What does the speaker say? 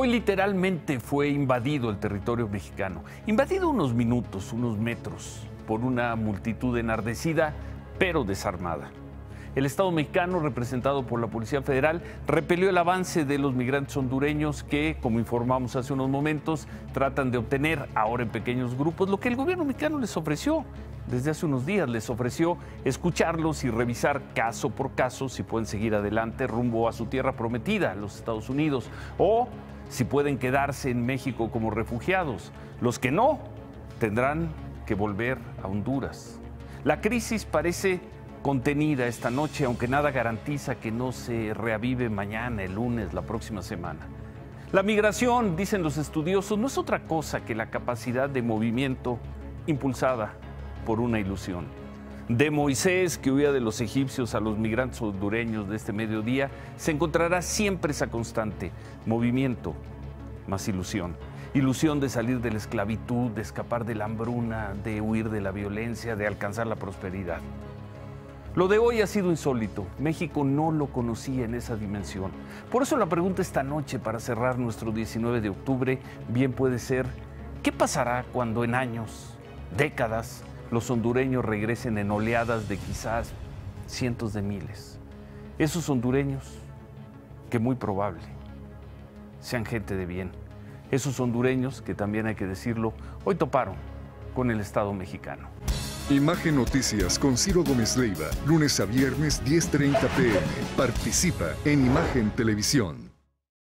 Hoy literalmente fue invadido el territorio mexicano, invadido unos minutos, unos metros, por una multitud enardecida, pero desarmada. El Estado mexicano, representado por la Policía Federal, repelió el avance de los migrantes hondureños que, como informamos hace unos momentos, tratan de obtener ahora en pequeños grupos lo que el gobierno mexicano les ofreció. Desde hace unos días les ofreció escucharlos y revisar caso por caso si pueden seguir adelante rumbo a su tierra prometida, los Estados Unidos, o si pueden quedarse en México como refugiados. Los que no tendrán que volver a Honduras. La crisis parece contenida esta noche, aunque nada garantiza que no se reavive mañana, el lunes, la próxima semana. La migración, dicen los estudiosos, no es otra cosa que la capacidad de movimiento impulsada por una ilusión. De Moisés, que huía de los egipcios a los migrantes hondureños de este mediodía, se encontrará siempre esa constante, movimiento más ilusión. Ilusión de salir de la esclavitud, de escapar de la hambruna, de huir de la violencia, de alcanzar la prosperidad. Lo de hoy ha sido insólito. México no lo conocía en esa dimensión. Por eso la pregunta esta noche para cerrar nuestro 19 de octubre bien puede ser, ¿qué pasará cuando en años, décadas, los hondureños regresen en oleadas de quizás cientos de miles? Esos hondureños, que muy probable, sean gente de bien. Esos hondureños, que también hay que decirlo, hoy toparon con el Estado mexicano. Imagen Noticias con Ciro Gómez Leiva, lunes a viernes 10.30 pm. Participa en Imagen Televisión.